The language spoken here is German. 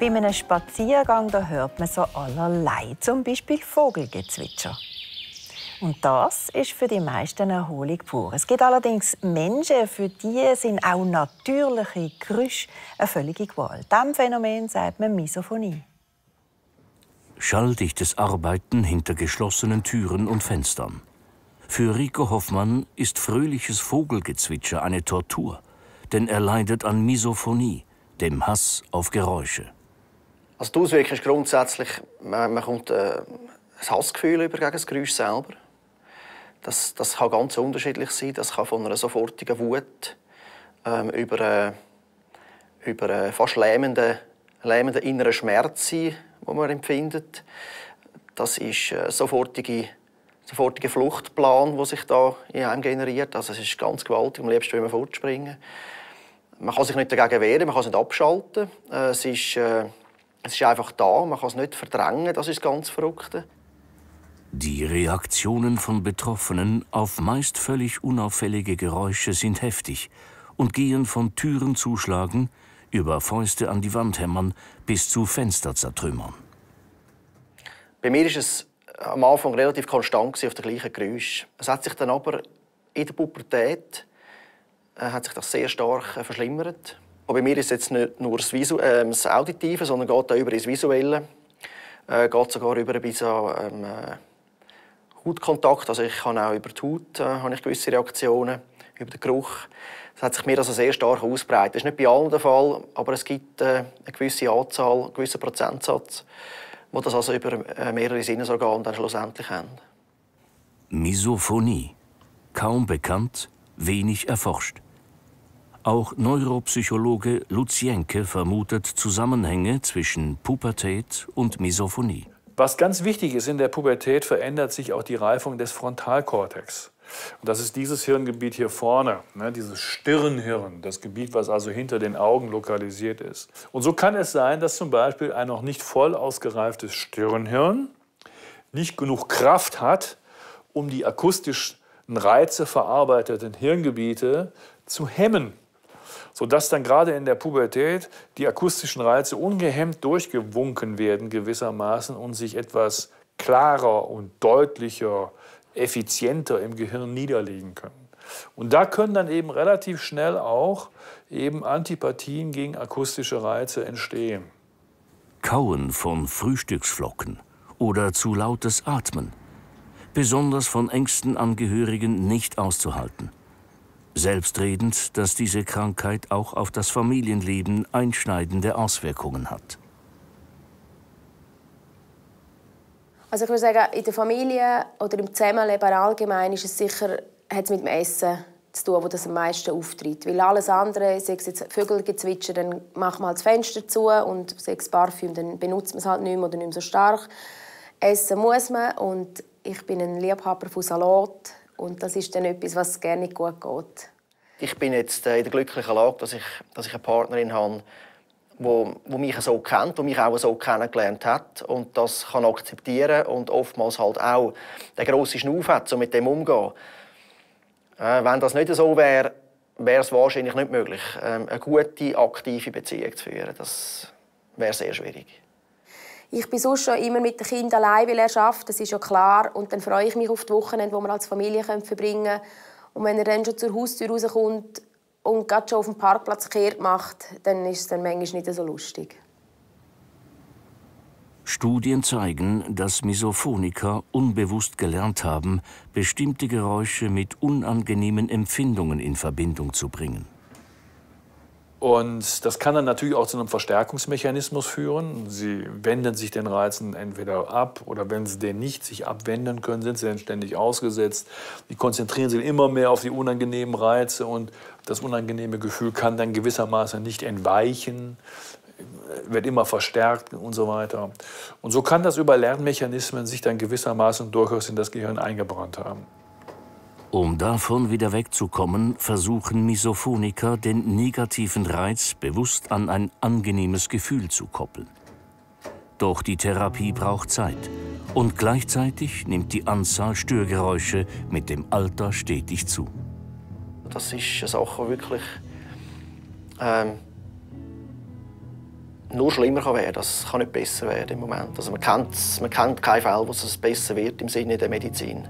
Bei einem Spaziergang da hört man so allerlei, zum Beispiel Vogelgezwitscher. Und das ist für die meisten Erholung pur. Es gibt allerdings Menschen, für die sind auch natürliche Geräusche eine völlige Qual. Diesem Phänomen sagt man Misophonie. Schalldichtes Arbeiten hinter geschlossenen Türen und Fenstern. Für Rico Hoffmann ist fröhliches Vogelgezwitscher eine Tortur, denn er leidet an Misophonie, dem Hass auf Geräusche. Also die Auswirkung ist grundsätzlich, man, man kommt äh, ein Hassgefühl über gegen das Geräusch selber. Das, das kann ganz unterschiedlich sein. Das kann von einer sofortigen Wut ähm, über, äh, über äh, fast lähmenden, lähmenden inneren Schmerz sein, den man empfindet. Das ist ein äh, sofortige, sofortiger Fluchtplan, der sich da in einem generiert. Also es ist ganz gewaltig. Am liebsten will man fortspringen. Man kann sich nicht dagegen wehren, man kann es nicht abschalten. Äh, es ist, äh, es ist einfach da, man kann es nicht verdrängen, das ist ganz Verrückte. Die Reaktionen von Betroffenen auf meist völlig unauffällige Geräusche sind heftig und gehen von Türen zuschlagen, über Fäuste an die Wand hämmern bis zu Fenster zertrümmern. Bei mir ist es am Anfang relativ konstant auf der gleichen Geräusch. Es hat sich dann aber in der Pubertät äh, hat sich das sehr stark äh, verschlimmert. Und bei mir ist es jetzt nicht nur das, Visu äh, das Auditive, sondern geht auch über ins Visuelle. Äh, geht sogar über bis an ähm, äh, Hautkontakt. Also ich kann auch über die Haut äh, habe ich gewisse Reaktionen, über den Geruch. Das hat sich mir also sehr stark ausbreitet. Das ist nicht bei allen der Fall, aber es gibt äh, eine gewisse Anzahl, einen gewissen Prozentsatz, wo das also über äh, mehrere Sinnesorgane dann schlussendlich haben. Misophonie. Kaum bekannt, wenig erforscht. Auch Neuropsychologe Luzienke vermutet Zusammenhänge zwischen Pubertät und Misophonie. Was ganz wichtig ist, in der Pubertät verändert sich auch die Reifung des Frontalkortex. Und das ist dieses Hirngebiet hier vorne, ne, dieses Stirnhirn, das Gebiet, was also hinter den Augen lokalisiert ist. Und so kann es sein, dass zum Beispiel ein noch nicht voll ausgereiftes Stirnhirn nicht genug Kraft hat, um die akustischen Reize verarbeiteten Hirngebiete zu hemmen sodass dann gerade in der Pubertät die akustischen Reize ungehemmt durchgewunken werden gewissermaßen und sich etwas klarer und deutlicher, effizienter im Gehirn niederlegen können. Und da können dann eben relativ schnell auch eben Antipathien gegen akustische Reize entstehen. Kauen von Frühstücksflocken oder zu lautes Atmen. Besonders von engsten Angehörigen nicht auszuhalten. Selbstredend, dass diese Krankheit auch auf das Familienleben einschneidende Auswirkungen hat. Also ich würde sagen, in der Familie oder im Zusammenleben allgemein ist es sicher, hat es mit dem Essen zu tun, wo das am meisten auftritt. Weil alles andere, sei es jetzt Vögelgezwitscher, dann macht man halt das Fenster zu und sei es Parfüm, dann benutzt man es halt nicht mehr oder nicht mehr so stark. Essen muss man und ich bin ein Liebhaber von Salat und das ist dann etwas, was gerne gut geht. Ich bin jetzt äh, in der glücklichen Lage, dass ich, dass ich eine Partnerin habe, wo, wo mich so kennt, die mich auch so kennengelernt hat und das kann akzeptieren und oftmals halt auch der grosse Schnuff hat, so mit dem umgehen. Äh, wenn das nicht so wäre, wäre es wahrscheinlich nicht möglich, ähm, eine gute, aktive Beziehung zu führen. Das wäre sehr schwierig. Ich bin sonst schon immer mit den Kindern allein, weil er schafft, das ist ja klar. Und dann freue ich mich auf die Wochenende, wo wir als Familie verbringen können. Und wenn er dann schon zur Haustür rauskommt und gerade schon auf dem Parkplatz kehrt macht, dann ist es dann manchmal nicht so lustig. Studien zeigen, dass Misophoniker unbewusst gelernt haben, bestimmte Geräusche mit unangenehmen Empfindungen in Verbindung zu bringen. Und das kann dann natürlich auch zu einem Verstärkungsmechanismus führen. Sie wenden sich den Reizen entweder ab oder wenn sie den nicht sich abwenden können, sind sie dann ständig ausgesetzt. Die konzentrieren sich immer mehr auf die unangenehmen Reize und das unangenehme Gefühl kann dann gewissermaßen nicht entweichen, wird immer verstärkt und so weiter. Und so kann das über Lernmechanismen sich dann gewissermaßen durchaus in das Gehirn eingebrannt haben. Um davon wieder wegzukommen, versuchen Misophoniker, den negativen Reiz bewusst an ein angenehmes Gefühl zu koppeln. Doch die Therapie braucht Zeit und gleichzeitig nimmt die Anzahl Störgeräusche mit dem Alter stetig zu. Das ist eine Sache, die wirklich ähm, nur schlimmer kann werden. Das kann nicht besser werden im Moment. Also man kennt, man kennt keinen Fall, wo es besser wird im Sinne der Medizin.